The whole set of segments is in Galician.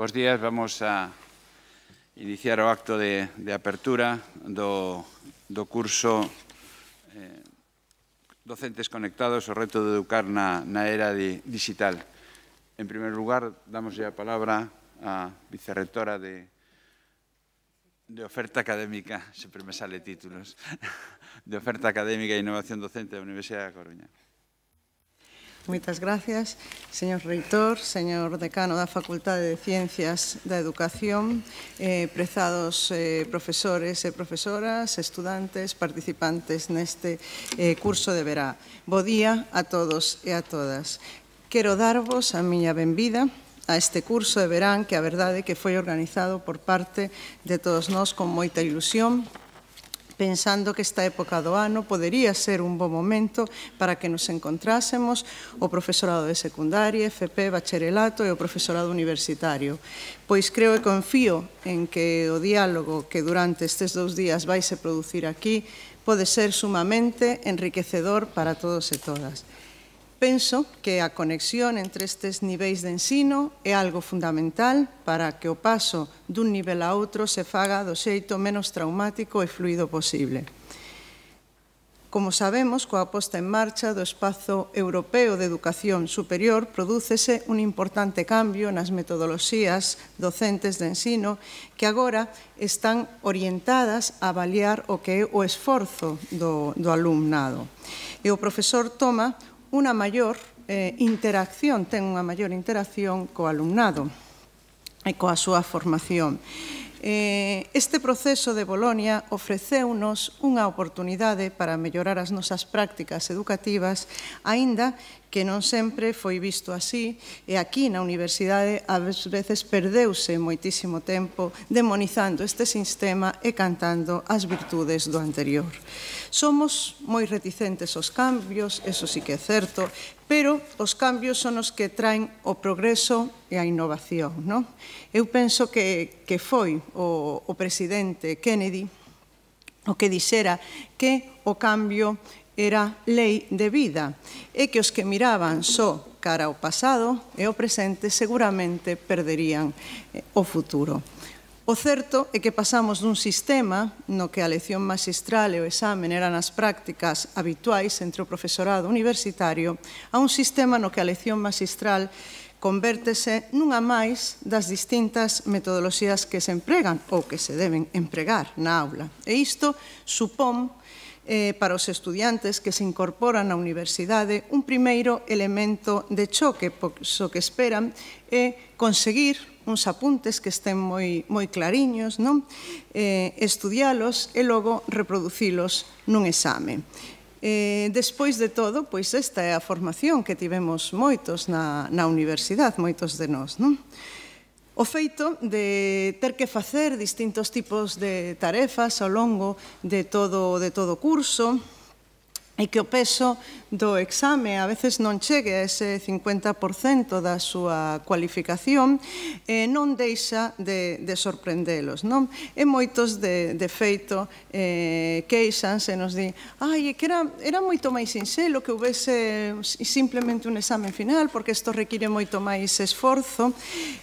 Bos días, vamos a iniciar o acto de, de apertura do, do curso eh, Docentes Conectados, o reto de educar na, na era de, digital. En primer lugar, damos a palabra a vicerrectora de, de oferta académica, sempre me sale títulos, de oferta académica e innovación docente da Universidade da Coruña. Moitas gracias, señor reitor, señor decano da Facultade de Ciencias da Educación, eh, prezados eh, profesores e profesoras, estudantes, participantes neste eh, curso de verá. Bo día a todos e a todas. Quero darvos a miña benvida a este curso de verán que a verdade que foi organizado por parte de todos nós con moita ilusión pensando que esta época do ano podería ser un bo momento para que nos encontrásemos o profesorado de secundaria, FP, bacharelato e o profesorado universitario. Pois creo e confío en que o diálogo que durante estes dous días vaise producir aquí pode ser sumamente enriquecedor para todos e todas. Penso que a conexión entre estes niveis de ensino é algo fundamental para que o paso dun nivel a outro se faga do xeito menos traumático e fluido posible. Como sabemos, coa posta en marcha do Espazo Europeo de Educación Superior prodúcese un importante cambio nas metodoloxías docentes de ensino que agora están orientadas a avaliar o que é o esforzo do, do alumnado. E o profesor toma unha maior eh, interacción, ten unha maior interacción co alumnado e coa súa formación. Eh, este proceso de Bolonia ofreceunos unha oportunidade para mellorar as nosas prácticas educativas, aínda que non sempre foi visto así, e aquí na universidade ás veces perdeuse moitísimo tempo demonizando este sistema e cantando as virtudes do anterior. Somos moi reticentes aos cambios, eso sí que é certo, pero os cambios son os que traen o progreso e a innovación. Non? Eu penso que, que foi o, o presidente Kennedy o que dixera que o cambio era lei de vida e que os que miraban só cara ao pasado e ao presente seguramente perderían eh, o futuro. O certo é que pasamos dun sistema no que a lección magistral e o examen eran as prácticas habituais entre o profesorado universitario a un sistema no que a lección magistral convértese nunha máis das distintas metodoloxías que se empregan ou que se deben empregar na aula. E isto supón eh, para os estudiantes que se incorporan á universidade un primeiro elemento de choque, pois o que esperan é conseguir uns apuntes que estén moi, moi clariños, non? Eh, estudialos e logo reproducilos nun exame. Eh, despois de todo, pois esta é a formación que tivemos moitos na, na universidade, moitos de nós, non? O feito de ter que facer distintos tipos de tarefas ao longo de todo, de todo o curso, e que o peso do exame a veces non chegue a ese 50% da súa cualificación, eh, non deixa de, de sorprendelos. Non? E moitos, de, de feito, eh, queixanse, nos di, ai, que era, era moito máis sinxelo que houvese simplemente un exame final, porque isto require moito máis esforzo.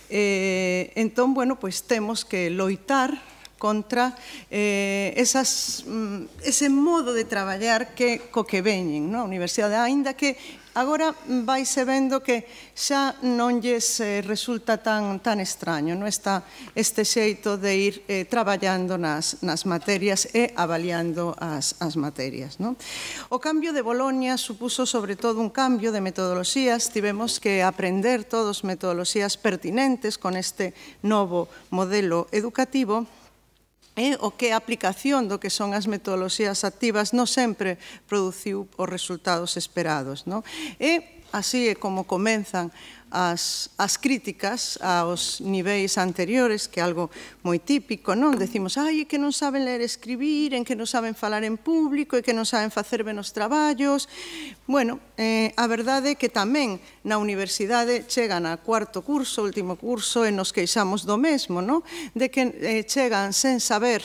Eh, entón, bueno, pois temos que loitar contra eh, esas, mm, ese modo de traballar que co que veñen na no? universidade, aínda que agora vaise vendo que xa non lles eh, resulta tan, tan extraño non está este xeito de ir eh, traballando nas, nas materias e avaliando as, as materias. Non? O cambio de Bolonia supuso sobre todo un cambio de metodoloxías, tivemos que aprender todos metodoloxías pertinentes con este novo modelo educativo, e o que a aplicación do que son as metodoloxías activas non sempre produciu os resultados esperados. Non? E Así é como comenzan as, as críticas aos niveis anteriores, que é algo moi típico, non? Decimos, ai, que non saben ler e escribir, en que non saben falar en público, e que non saben facer ben os traballos. Bueno, eh, a verdade é que tamén na universidade chegan a cuarto curso, último curso, e nos queixamos do mesmo, non? De que eh, chegan sen saber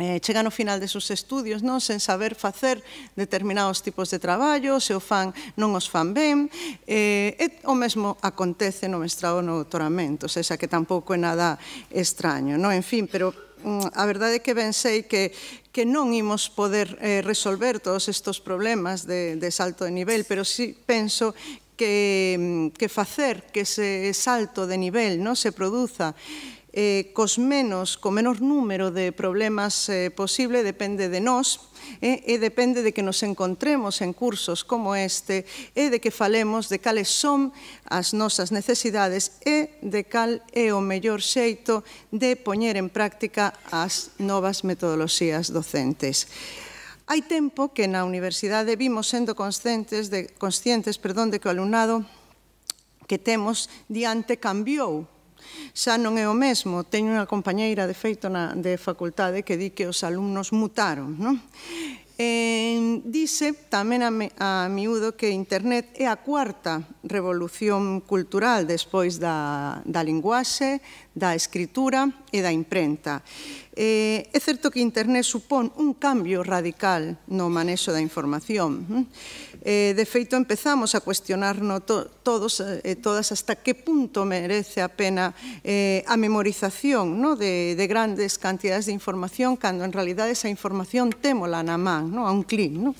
eh, chegan ao final de sus estudios non sen saber facer determinados tipos de traballo, se o fan non os fan ben, eh, e o mesmo acontece no mestrado no doutoramento, xa que tampouco é nada extraño. Non? En fin, pero mm, a verdade é que ben sei que, que non imos poder eh, resolver todos estes problemas de, de salto de nivel, pero sí penso que, que facer que ese salto de nivel non se produza eh, cos menos, co menor número de problemas eh, posible depende de nós eh, e depende de que nos encontremos en cursos como este e de que falemos de cales son as nosas necesidades e de cal é o mellor xeito de poñer en práctica as novas metodoloxías docentes. Hai tempo que na universidade vimos sendo conscientes de, conscientes, perdón, de que o alumnado que temos diante cambiou Xa non é o mesmo, teño unha compañeira de feito na, de facultade que di que os alumnos mutaron, non? Eh, dice tamén a, me, a miúdo que Internet é a cuarta revolución cultural despois da, da linguaxe, da escritura e da imprenta. Eh, é certo que Internet supón un cambio radical no manexo da información. Hm? Eh, de feito, empezamos a cuestionarnos to todos eh, e eh, todas hasta que punto merece a pena eh, a memorización no? de, de grandes cantidades de información cando en realidad esa información témola na man, no? a un clic. No?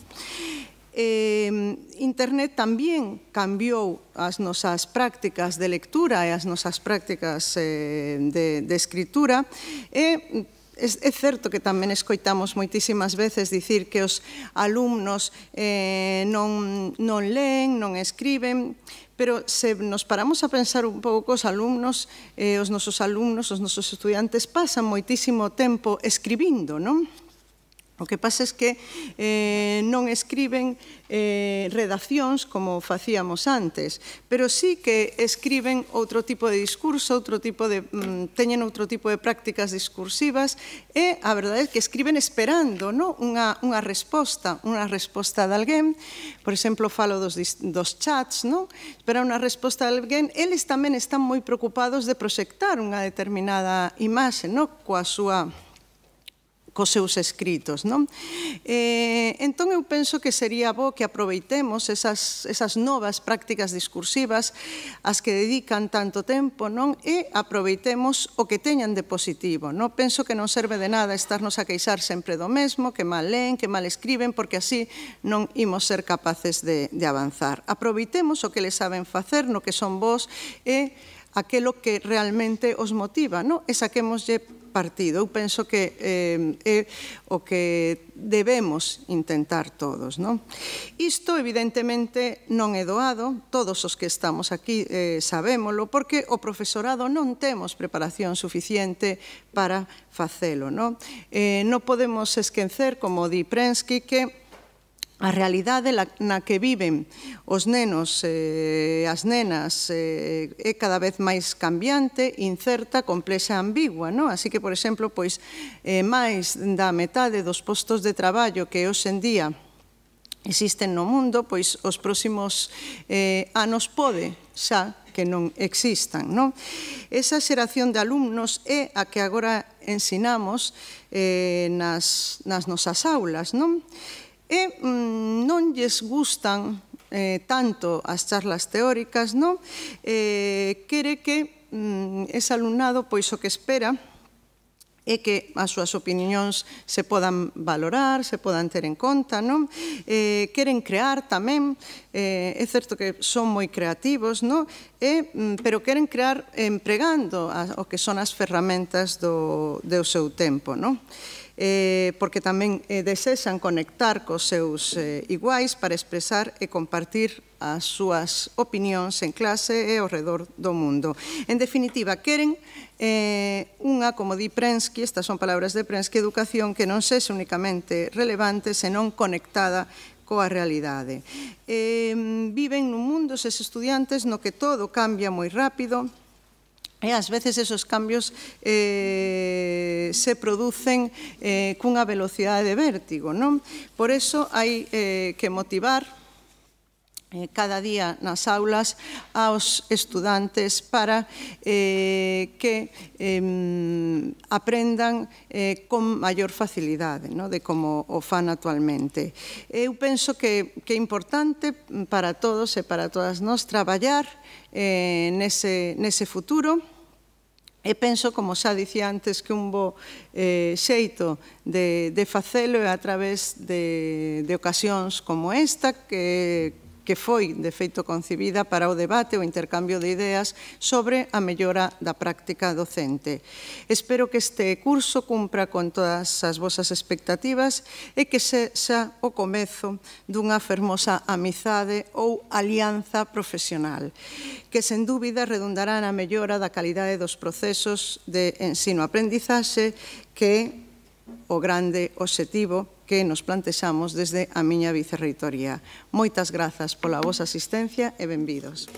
eh, Internet tamén cambiou as nosas prácticas de lectura e as nosas prácticas eh, de, de escritura e É certo que tamén escoitamos moitísimas veces dicir que os alumnos eh, non, non leen, non escriben, pero se nos paramos a pensar un pouco os alumnos, eh, os nosos alumnos, os nosos estudiantes pasan moitísimo tempo escribindo, non? O que pasa é que eh, non escriben eh, redaccións como facíamos antes, pero sí que escriben outro tipo de discurso, outro tipo de, mm, teñen outro tipo de prácticas discursivas e a verdade é que escriben esperando no? unha, unha resposta, unha resposta de alguén, por exemplo, falo dos, dos chats, no? espera unha resposta de alguén, eles tamén están moi preocupados de proxectar unha determinada imaxe no? coa súa cos seus escritos. Non? Eh, entón, eu penso que sería bo que aproveitemos esas, esas novas prácticas discursivas as que dedican tanto tempo non e aproveitemos o que teñan de positivo. Non? Penso que non serve de nada estarnos a queixar sempre do mesmo, que mal leen, que mal escriben, porque así non imos ser capaces de, de avanzar. Aproveitemos o que les saben facer, no que son vos, e aquelo que realmente os motiva, no? e saquémoslle partido. Eu penso que eh, é o que debemos intentar todos. Non? Isto, evidentemente, non é doado, todos os que estamos aquí eh, sabémolo, porque o profesorado non temos preparación suficiente para facelo. Non, eh, non podemos esquecer, como di Prensky, que a realidade na que viven os nenos e eh, as nenas eh, é cada vez máis cambiante, incerta, complexa e ambigua. No? Así que, por exemplo, pois, eh, máis da metade dos postos de traballo que hoxe en día existen no mundo, pois os próximos eh, anos pode xa que non existan. Non? Esa xeración de alumnos é a que agora ensinamos eh, nas, nas nosas aulas. Non? e mm, non lles gustan eh, tanto as charlas teóricas, non? Eh, quere que mm, ese alumnado, pois o que espera, e que as súas opinións se podan valorar, se podan ter en conta, non? Eh, queren crear tamén, eh, é certo que son moi creativos, non? E, eh, mm, pero queren crear empregando a, o que son as ferramentas do, do seu tempo, non? eh, porque tamén eh, desexan conectar cos seus eh, iguais para expresar e compartir as súas opinións en clase e ao redor do mundo. En definitiva, queren eh, unha, como di Prensky, estas son palabras de Prensky, educación que non sexe únicamente relevante, senón conectada coa realidade. Eh, viven nun mundo, ses estudiantes, no que todo cambia moi rápido, E ás veces esos cambios eh, se producen eh, cunha velocidade de vértigo. Non? Por eso hai eh, que motivar eh, cada día nas aulas aos estudantes para eh, que eh, aprendan eh, con maior facilidade no? de como o fan actualmente. Eu penso que, que é importante para todos e para todas nós traballar eh, nese, nese futuro E penso, como xa dicía antes, que un bo eh, xeito de, de facelo é a través de, de ocasións como esta, que, que foi, de feito, concibida para o debate o intercambio de ideas sobre a mellora da práctica docente. Espero que este curso cumpra con todas as vosas expectativas e que sexa o comezo dunha fermosa amizade ou alianza profesional, que, sen dúbida, redundará na mellora da calidade dos procesos de ensino-aprendizaxe que o grande obxectivo que nos plantexamos desde a miña vicerreitoría. Moitas grazas pola vosa asistencia e benvidos.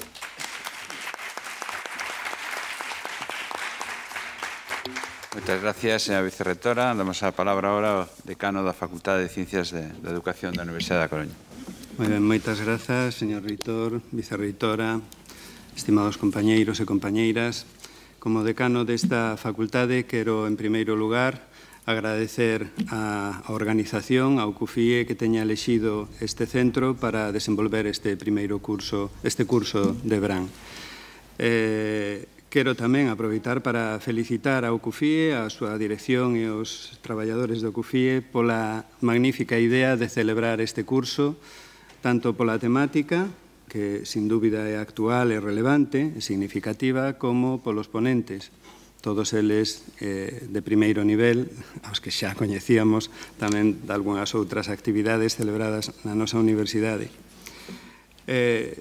Moitas gracias, señora vicerrectora. Damos a palabra ahora ao decano da Facultade de Ciencias de, da Educación da Universidade da Coruña. Moi ben, moitas grazas, señor reitor, vicerreitora, estimados compañeiros e compañeiras. Como decano desta facultade, quero, en primeiro lugar, agradecer a, organización, ao CUFIE, que teña elexido este centro para desenvolver este primeiro curso, este curso de verán. Eh, Quero tamén aproveitar para felicitar ao CUFIE, a súa dirección e os traballadores do CUFIE pola magnífica idea de celebrar este curso, tanto pola temática, que sin dúbida é actual e relevante e significativa, como polos ponentes todos eles eh, de primeiro nivel, aos que xa coñecíamos tamén de algunhas outras actividades celebradas na nosa universidade. Eh,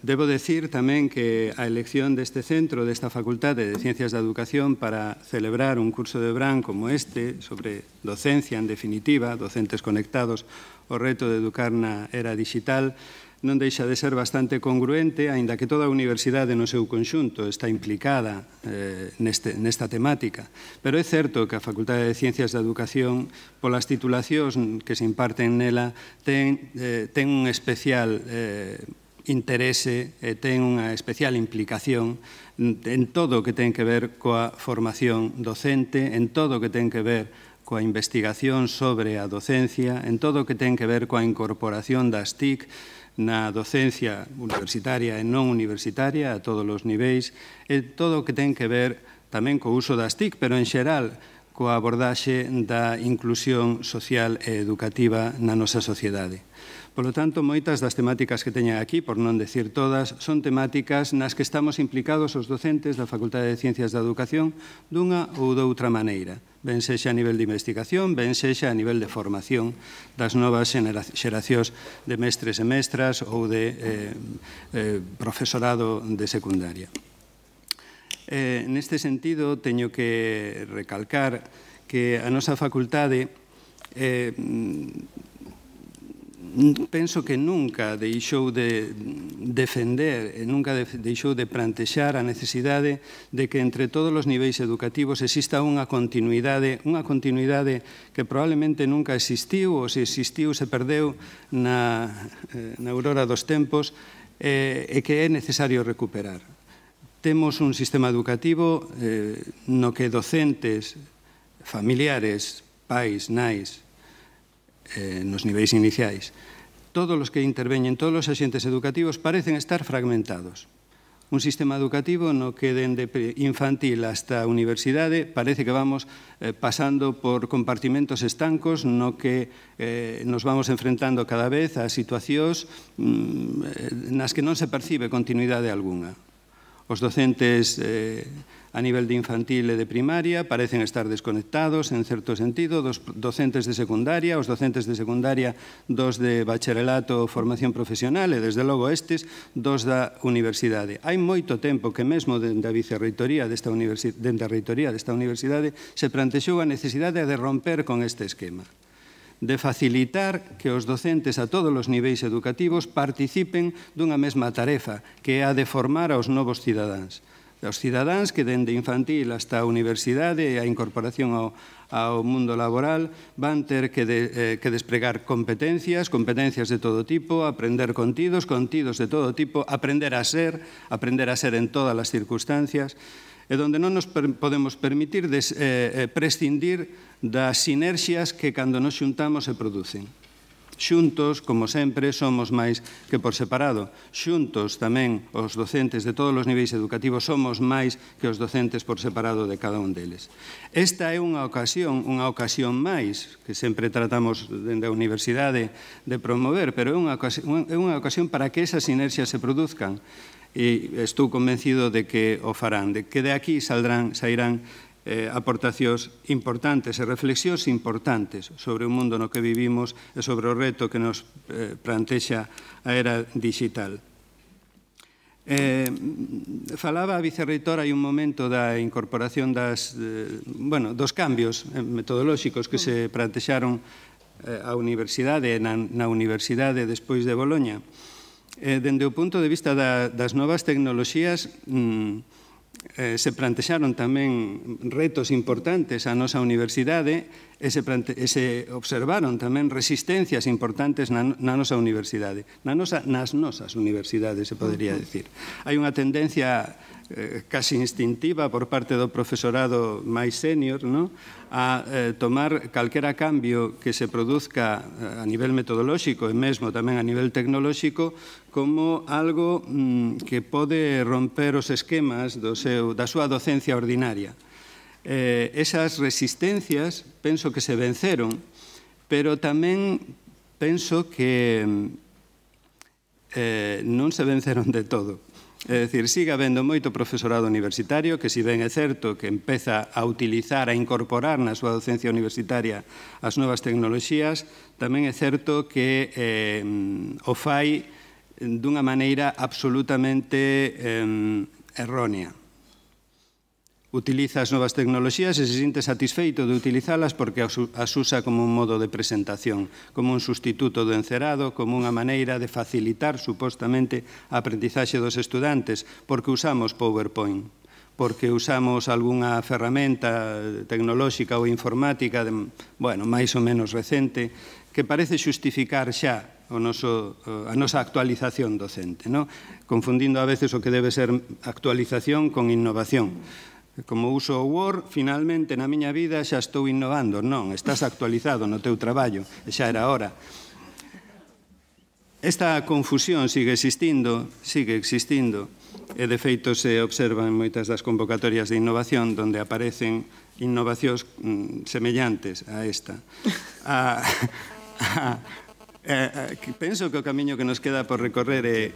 debo decir tamén que a elección deste centro, desta Facultade de Ciencias da Educación para celebrar un curso de Bran como este, sobre docencia en definitiva, docentes conectados, o reto de educar na era digital, non deixa de ser bastante congruente, aínda que toda a universidade no seu conxunto está implicada eh, neste, nesta temática. Pero é certo que a Facultade de Ciencias da Educación, polas titulacións que se imparten nela, ten, eh, ten un especial eh, interese e ten unha especial implicación en todo o que ten que ver coa formación docente, en todo o que ten que ver coa investigación sobre a docencia, en todo o que ten que ver coa incorporación das TIC, na docencia universitaria e non universitaria a todos os niveis e todo o que ten que ver tamén co uso das TIC, pero en xeral coa abordaxe da inclusión social e educativa na nosa sociedade. Polo tanto, moitas das temáticas que teñen aquí, por non decir todas, son temáticas nas que estamos implicados os docentes da Facultade de Ciencias da Educación dunha ou doutra maneira ben sexa a nivel de investigación, ben sexa a nivel de formación das novas xeracións de mestres e mestras ou de eh, eh, profesorado de secundaria. Eh, neste sentido, teño que recalcar que a nosa facultade eh, penso que nunca deixou de defender, e nunca deixou de plantexar a necesidade de que entre todos os niveis educativos exista unha continuidade, unha continuidade que probablemente nunca existiu ou se existiu se perdeu na, eh, na aurora dos tempos e que é necesario recuperar. Temos un sistema educativo eh, no que docentes, familiares, pais, nais, eh, nos niveis iniciais, todos os que interveñen, todos os axentes educativos parecen estar fragmentados. Un sistema educativo no que dende infantil hasta a universidade parece que vamos eh, pasando por compartimentos estancos no que eh, nos vamos enfrentando cada vez a situacións mm, eh, nas que non se percibe continuidade alguna. Os docentes eh, a nivel de infantil e de primaria parecen estar desconectados, en certo sentido, dos docentes de secundaria, os docentes de secundaria dos de bacharelato ou formación profesional e, desde logo, estes dos da universidade. Hai moito tempo que mesmo dende a vicerreitoría desta universidade, dende a reitoría desta universidade se plantexou a necesidade de romper con este esquema de facilitar que os docentes a todos os niveis educativos participen dunha mesma tarefa, que é a de formar aos novos cidadáns. Os cidadáns que dende infantil hasta a universidade e a incorporación ao, ao mundo laboral van ter que, de, eh, que despregar competencias, competencias de todo tipo, aprender contidos, contidos de todo tipo, aprender a ser, aprender a ser en todas as circunstancias, e donde non nos podemos permitir des, eh, eh prescindir das sinerxias que cando nos xuntamos se producen. Xuntos, como sempre, somos máis que por separado. Xuntos tamén os docentes de todos os niveis educativos somos máis que os docentes por separado de cada un deles. Esta é unha ocasión, unha ocasión máis, que sempre tratamos dende a universidade de promover, pero é unha ocasión, é unha ocasión para que esas sinerxias se produzcan e estou convencido de que o farán, de que de aquí saldrán, sairán eh, aportacións importantes e reflexións importantes sobre o mundo no que vivimos e sobre o reto que nos eh, plantexa a era digital. Eh, falaba a vicerreitora hai un momento da incorporación das, eh, bueno, dos cambios eh, metodolóxicos que se plantexaron eh, a universidade na, na universidade despois de Boloña. Eh, Eh, dende o punto de vista da, das novas tecnoloxías, mm, eh, se plantexaron tamén retos importantes á nosa universidade e se, plante, e se observaron tamén resistencias importantes na, na nosa universidade, na nosa, nas nosas universidades, se podería decir. Hai unha tendencia eh, casi instintiva por parte do profesorado máis senior no? a eh, tomar calquera cambio que se produzca eh, a nivel metodolóxico e mesmo tamén a nivel tecnolóxico como algo mm, que pode romper os esquemas do seu, da súa docencia ordinaria. Eh, esas resistencias penso que se venceron, pero tamén penso que mm, eh, non se venceron de todo. É dicir, siga habendo moito profesorado universitario que, si ben é certo que empeza a utilizar, a incorporar na súa docencia universitaria as novas tecnoloxías, tamén é certo que eh, o fai dunha maneira absolutamente eh, errónea utiliza as novas tecnoloxías e se sinte satisfeito de utilizalas porque as usa como un modo de presentación, como un sustituto do encerado, como unha maneira de facilitar supostamente a aprendizaxe dos estudantes, porque usamos PowerPoint, porque usamos algunha ferramenta tecnolóxica ou informática, de, bueno, máis ou menos recente, que parece xustificar xa o noso, a nosa actualización docente, no? confundindo a veces o que debe ser actualización con innovación. Como uso o Word, finalmente na miña vida xa estou innovando. Non, estás actualizado no teu traballo, e xa era hora. Esta confusión sigue existindo, sigue existindo, e de feito se observan en moitas das convocatorias de innovación onde aparecen innovacións mm, semellantes a esta. A, a, eh, eh penso que o camiño que nos queda por recorrer é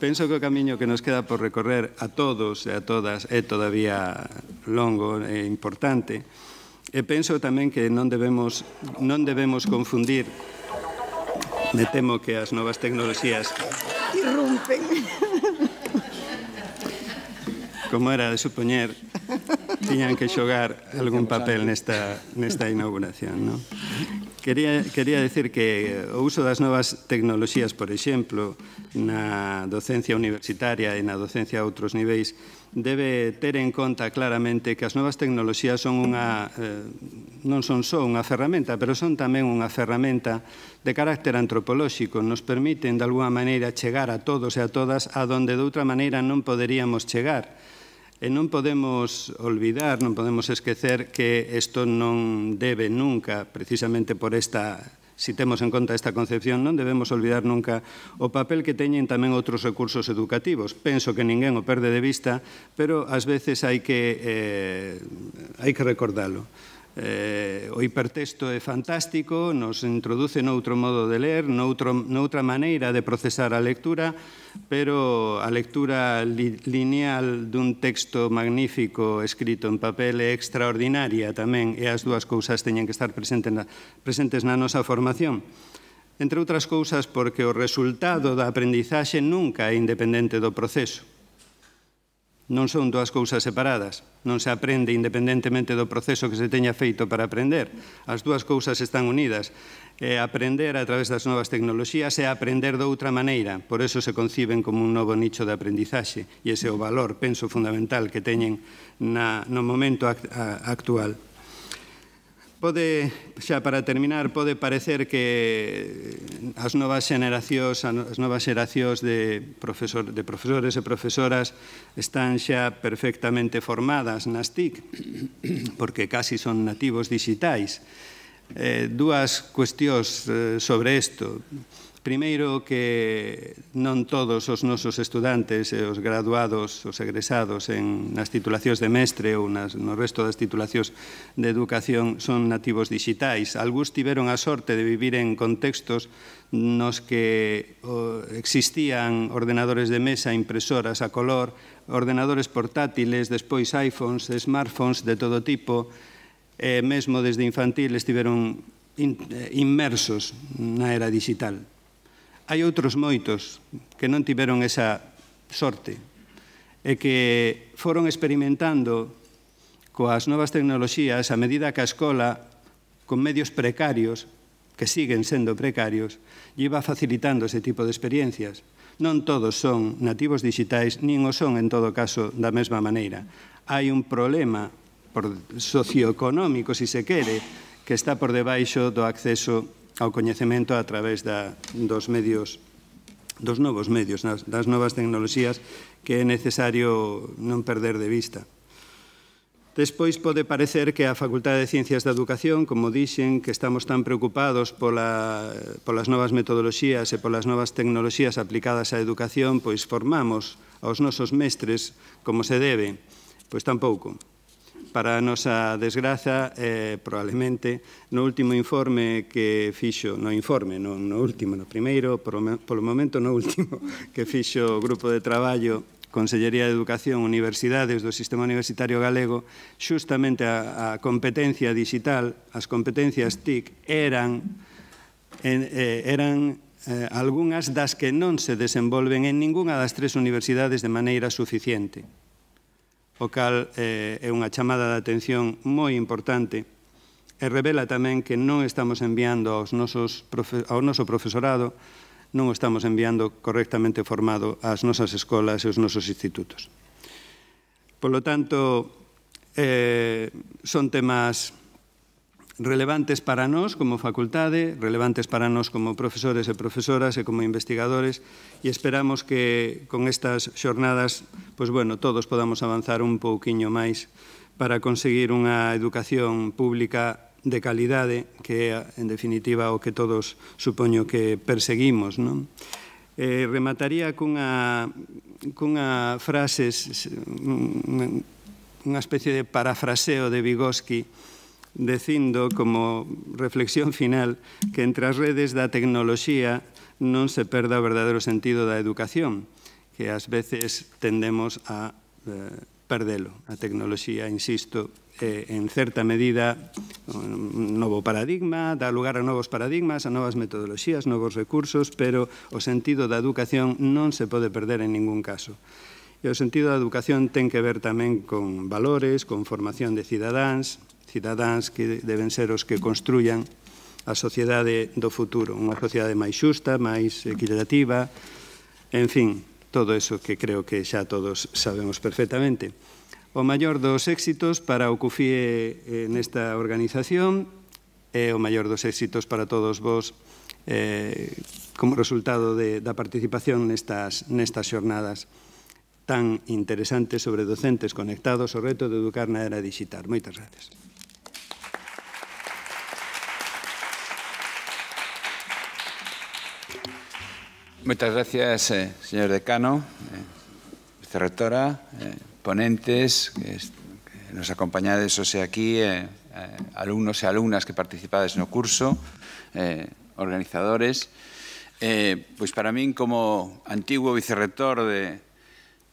penso que o camiño que nos queda por recorrer a todos e a todas é todavía longo e importante. E penso tamén que non debemos non debemos confundir. Me temo que as novas tecnoloxías irrumpen. Como era de supoñer tiñan que xogar algún papel nesta, nesta inauguración non? Quería, quería decir que o uso das novas tecnoloxías, por exemplo, na docencia universitaria e na docencia a outros niveis, debe ter en conta claramente que as novas tecnoloxías son unha, eh, non son só unha ferramenta, pero son tamén unha ferramenta de carácter antropolóxico. Nos permiten, de alguma maneira, chegar a todos e a todas a donde de outra maneira non poderíamos chegar E non podemos olvidar, non podemos esquecer que isto non debe nunca, precisamente por esta, si temos en conta esta concepción, non debemos olvidar nunca o papel que teñen tamén outros recursos educativos. Penso que ninguén o perde de vista, pero ás veces hai que, eh, hai que recordalo. Eh, o hipertexto é fantástico, nos introduce noutro modo de ler, noutro, noutra maneira de procesar a lectura, pero a lectura li, lineal dun texto magnífico escrito en papel é extraordinaria tamén, e as dúas cousas teñen que estar presentes na, presentes na nosa formación. Entre outras cousas porque o resultado da aprendizaxe nunca é independente do proceso non son dúas cousas separadas, non se aprende independentemente do proceso que se teña feito para aprender. As dúas cousas están unidas. E aprender a través das novas tecnoloxías e aprender de outra maneira. Por eso se conciben como un novo nicho de aprendizaxe e ese é o valor, penso, fundamental que teñen na, no momento actual. Pode, xa para terminar, pode parecer que as novas xeneracións, as novas xeracións de, profesor, de profesores e profesoras están xa perfectamente formadas nas TIC, porque casi son nativos digitais. Eh, dúas cuestións eh, sobre isto. Primeiro que non todos os nosos estudantes e os graduados, os egresados en, nas titulacións de mestre ou nas, no resto das titulacións de educación son nativos digitais. Algúns tiveron a sorte de vivir en contextos nos que o, existían ordenadores de mesa, impresoras a color, ordenadores portátiles, despois iPhones, smartphones de todo tipo, e mesmo desde infantil estiveron in, eh, inmersos na era digital hai outros moitos que non tiveron esa sorte e que foron experimentando coas novas tecnoloxías a medida que a escola con medios precarios que siguen sendo precarios lleva facilitando ese tipo de experiencias. Non todos son nativos digitais nin o son en todo caso da mesma maneira. Hai un problema por socioeconómico, se si se quere, que está por debaixo do acceso ao coñecemento a través da, dos medios dos novos medios, das, das novas tecnoloxías que é necesario non perder de vista. Despois pode parecer que a Facultade de Ciencias da Educación, como dixen, que estamos tan preocupados pola, polas novas metodoloxías e polas novas tecnoloxías aplicadas á educación, pois formamos aos nosos mestres como se debe, pois tampouco. Para a nosa desgraza, eh, probablemente, no último informe que fixo, no informe, non no último, no primeiro, polo, polo momento no último, que fixo o Grupo de Traballo Consellería de Educación, Universidades do Sistema Universitario Galego, xustamente a, a competencia digital, as competencias TIC, eran, en, eh, eran eh, algunhas das que non se desenvolven en ningunha das tres universidades de maneira suficiente o cal eh, é unha chamada de atención moi importante e revela tamén que non estamos enviando aos nosos ao noso profesorado, non o estamos enviando correctamente formado ás nosas escolas e aos nosos institutos. Por lo tanto, eh, son temas relevantes para nós como facultade, relevantes para nós como profesores e profesoras e como investigadores e esperamos que con estas xornadas pois, bueno, todos podamos avanzar un pouquiño máis para conseguir unha educación pública de calidade que é, en definitiva, o que todos supoño que perseguimos. Non? Eh, remataría cunha, cunha frases, unha especie de parafraseo de Vygotsky, dicindo como reflexión final que entre as redes da tecnoloxía non se perda o verdadeiro sentido da educación, que ás veces tendemos a eh, perdelo. A tecnoloxía, insisto, eh, en certa medida un novo paradigma, dá lugar a novos paradigmas, a novas metodoloxías, novos recursos, pero o sentido da educación non se pode perder en ningún caso. E o sentido da educación ten que ver tamén con valores, con formación de cidadáns, cidadáns que deben ser os que construyan a sociedade do futuro, unha sociedade máis xusta, máis equitativa, en fin, todo eso que creo que xa todos sabemos perfectamente. O maior dos éxitos para o CUFIE eh, nesta organización é o maior dos éxitos para todos vos eh, como resultado de, da participación nestas, nestas xornadas tan interesante sobre docentes conectados ao reto de educar na era digital. Moitas gracias. Moitas gracias, eh, señor decano, eh, vicerrectora, eh, ponentes que, que nos acompañades hoxe aquí, eh, eh, alumnos e alumnas que participades no curso, eh, organizadores. Eh, pois para min, como antigo vicerrector de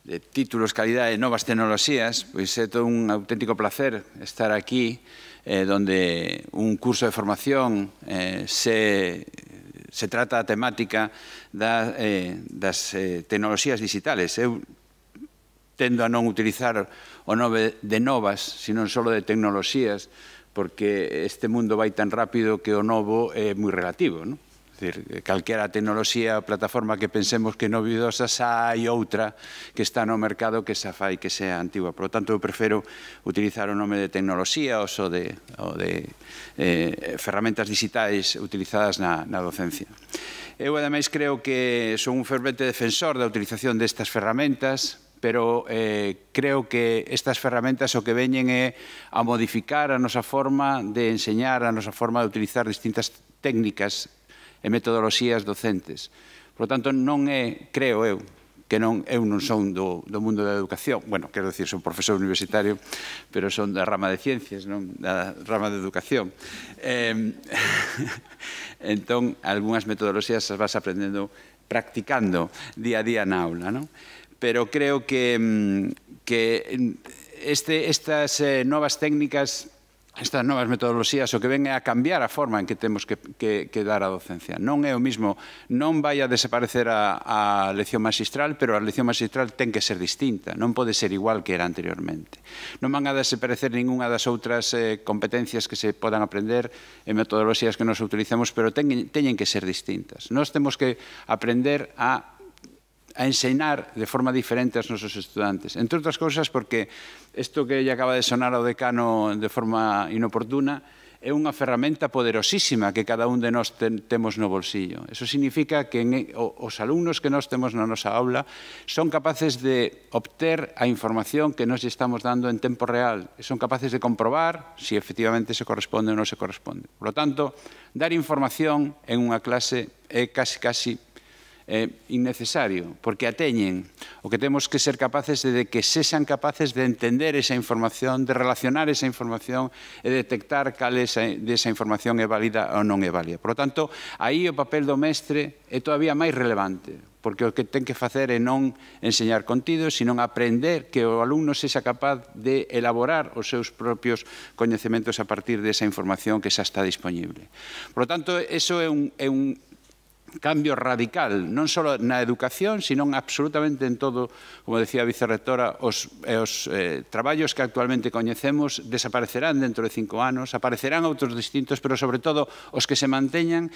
de títulos, calidade e novas tecnoloxías, pois é todo un auténtico placer estar aquí eh, donde un curso de formación eh, se, se trata a temática da, eh, das eh, tecnoloxías digitales. Eu tendo a non utilizar o nome de novas, sino só de tecnoloxías, porque este mundo vai tan rápido que o novo é moi relativo. Non? Decir, calquera tecnoloxía, plataforma que pensemos que novidosa, xa hai outra que está no mercado que xa fai que sea antigua. Por lo tanto, eu prefiro utilizar o nome de tecnoloxía ou so de, o de eh, ferramentas digitais utilizadas na, na docencia. Eu, ademais, creo que son un fervente defensor da utilización destas ferramentas, pero eh, creo que estas ferramentas o que veñen é a modificar a nosa forma de enseñar, a nosa forma de utilizar distintas técnicas e metodoloxías docentes. Por tanto, non é, creo eu, que non, eu non son do, do mundo da educación, bueno, quero dicir, son profesor universitario, pero son da rama de ciencias, non da rama de educación. Eh, entón, algunhas metodoloxías as vas aprendendo practicando día a día na aula, non? Pero creo que, mm, que este, estas eh, novas técnicas estas novas metodoloxías o que ven é a cambiar a forma en que temos que, que, que dar a docencia. Non é o mismo, non vai a desaparecer a, a lección magistral, pero a lección magistral ten que ser distinta, non pode ser igual que era anteriormente. Non van a desaparecer ningunha das outras eh, competencias que se podan aprender e metodoloxías que nos utilizamos, pero ten, teñen que ser distintas. Nós temos que aprender a a ensinar de forma diferente aos nosos estudantes. Entre outras cousas porque isto que lle acaba de sonar ao decano de forma inoportuna é unha ferramenta poderosísima que cada un de nós ten, temos no bolsillo. Eso significa que en, o, os alumnos que nós temos na nosa aula son capaces de obter a información que nós estamos dando en tempo real. Son capaces de comprobar se si efectivamente se corresponde ou non se corresponde. Por lo tanto, dar información en unha clase é casi, casi eh, innecesario, porque a teñen. O que temos que ser capaces de que sexan capaces de entender esa información, de relacionar esa información e detectar cal esa, de esa información é válida ou non é válida. Por lo tanto, aí o papel do mestre é todavía máis relevante, porque o que ten que facer é non enseñar contido, sino aprender que o alumno sexa capaz de elaborar os seus propios coñecementos a partir desa información que xa está disponible. Por lo tanto, eso é un, é un cambio radical, non só na educación, sino absolutamente en todo, como decía a vicerrectora, os, os eh, traballos que actualmente coñecemos desaparecerán dentro de cinco anos, aparecerán outros distintos, pero sobre todo os que se manteñan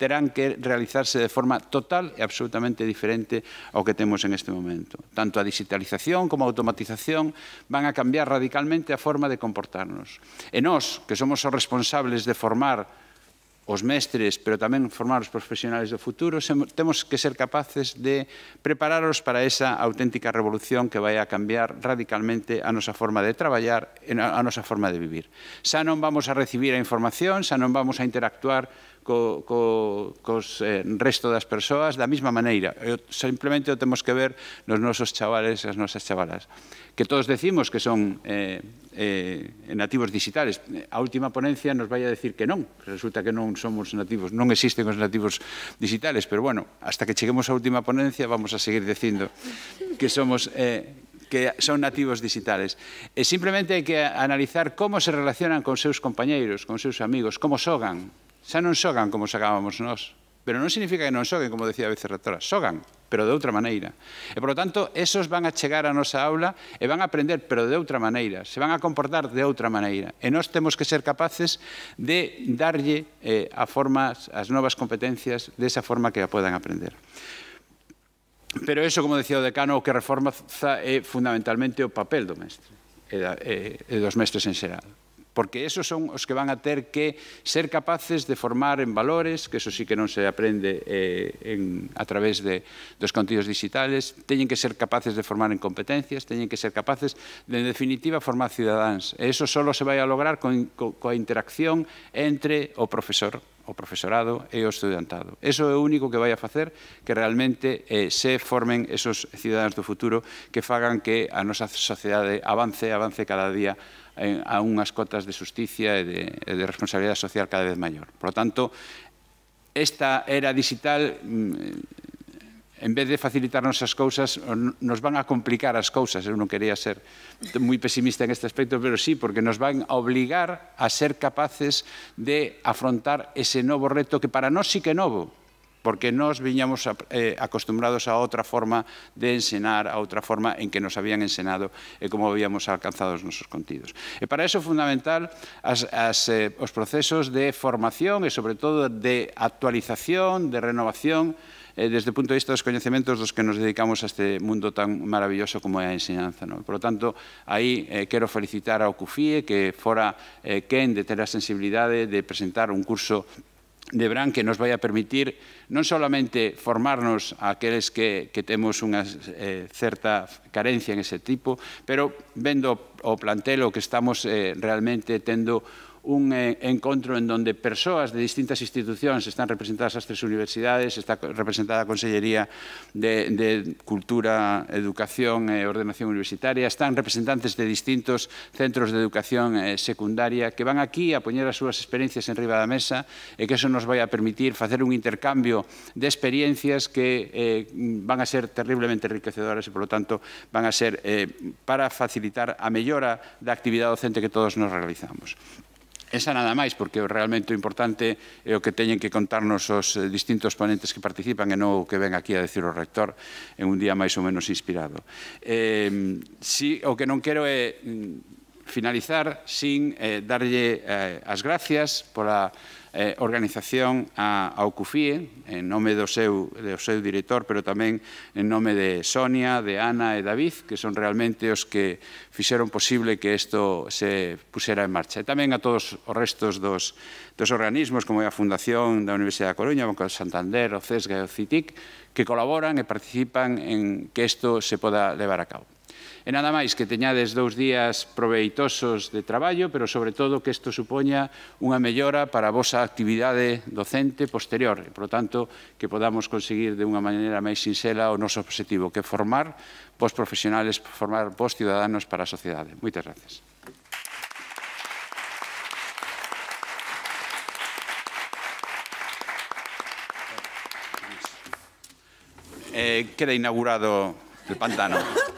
terán que realizarse de forma total e absolutamente diferente ao que temos en este momento. Tanto a digitalización como a automatización van a cambiar radicalmente a forma de comportarnos. E nós, que somos os responsables de formar os mestres, pero tamén formar os profesionales do futuro, temos que ser capaces de prepararos para esa auténtica revolución que vai a cambiar radicalmente a nosa forma de traballar, a nosa forma de vivir. Xa non vamos a recibir a información, xa non vamos a interactuar co, co, cos eh, resto das persoas da mesma maneira. Eu, simplemente o temos que ver nos nosos chavales e as nosas chavalas. Que todos decimos que son eh, eh, nativos digitales. A última ponencia nos vai a decir que non. Resulta que non somos nativos, non existen os nativos digitales. Pero bueno, hasta que cheguemos á última ponencia vamos a seguir dicindo que somos... Eh, que son nativos digitales. E simplemente hai que analizar como se relacionan con seus compañeiros, con seus amigos, como xogan, xa non xogan como xogábamos nós. Pero non significa que non xoguen, como decía a vicerrectora, xogan, pero de outra maneira. E, por lo tanto, esos van a chegar á nosa aula e van a aprender, pero de outra maneira, se van a comportar de outra maneira. E nós temos que ser capaces de darlle eh, a formas, as novas competencias desa forma que a podan aprender. Pero eso, como decía o decano, o que reforma é fundamentalmente o papel do mestre e, da, e, e dos mestres en xerado porque esos son os que van a ter que ser capaces de formar en valores, que eso sí que non se aprende eh, en, a través de, dos contidos digitales, teñen que ser capaces de formar en competencias, teñen que ser capaces de, en definitiva, formar cidadáns. E eso solo se vai a lograr con, co, coa interacción entre o profesor o profesorado e o estudiantado. Eso é o único que vai a facer que realmente eh, se formen esos cidadáns do futuro que fagan que a nosa sociedade avance, avance cada día en, a unhas cotas de justicia e de, e de responsabilidade social cada vez maior. Por lo tanto, esta era digital mm, en vez de facilitarnos as cousas, nos van a complicar as cousas. Eu non quería ser moi pesimista en este aspecto, pero sí, porque nos van a obligar a ser capaces de afrontar ese novo reto que para nós sí que é novo, porque nós viñamos eh, acostumbrados a outra forma de ensenar, a outra forma en que nos habían ensenado e como habíamos alcanzado os nosos contidos. E para iso é fundamental as, as, eh, os procesos de formación e, sobre todo, de actualización, de renovación, eh, desde o punto de vista dos coñecementos dos que nos dedicamos a este mundo tan maravilloso como é a enseñanza. Non? Por lo tanto, aí eh, quero felicitar ao CUFIE que fora eh, quen de ter a sensibilidade de presentar un curso de Bran que nos vai a permitir non solamente formarnos a aqueles que, que temos unha eh, certa carencia en ese tipo, pero vendo o plantelo que estamos eh, realmente tendo un eh, encontro en donde persoas de distintas institucións están representadas as tres universidades, está representada a Consellería de, de Cultura, Educación e Ordenación Universitaria, están representantes de distintos centros de educación eh, secundaria que van aquí a poñer as súas experiencias en riba da mesa e que eso nos vai a permitir facer un intercambio de experiencias que eh, van a ser terriblemente enriquecedoras e, polo tanto, van a ser eh, para facilitar a mellora da actividade docente que todos nos realizamos. Esa nada máis, porque realmente o importante é o que teñen que contarnos os eh, distintos ponentes que participan e non o que ven aquí a decir o rector en un día máis ou menos inspirado. Eh, si, o que non quero é mm, finalizar sin eh, darlle eh, as gracias pola eh, organización a, ao CUFIE, en nome do seu, do seu director, pero tamén en nome de Sonia, de Ana e David, que son realmente os que fixeron posible que isto se pusera en marcha. E tamén a todos os restos dos, dos organismos, como é a Fundación da Universidade da Coruña, Banco de Santander, o CESGA e o CITIC, que colaboran e participan en que isto se poda levar a cabo. E nada máis que teñades dous días proveitosos de traballo, pero sobre todo que isto supoña unha mellora para a vosa actividade docente posterior. E, por tanto, que podamos conseguir de unha maneira máis sinxela o noso objetivo, que formar vos profesionales, formar vos ciudadanos para a sociedade. Moitas gracias. Eh, queda inaugurado el pantano.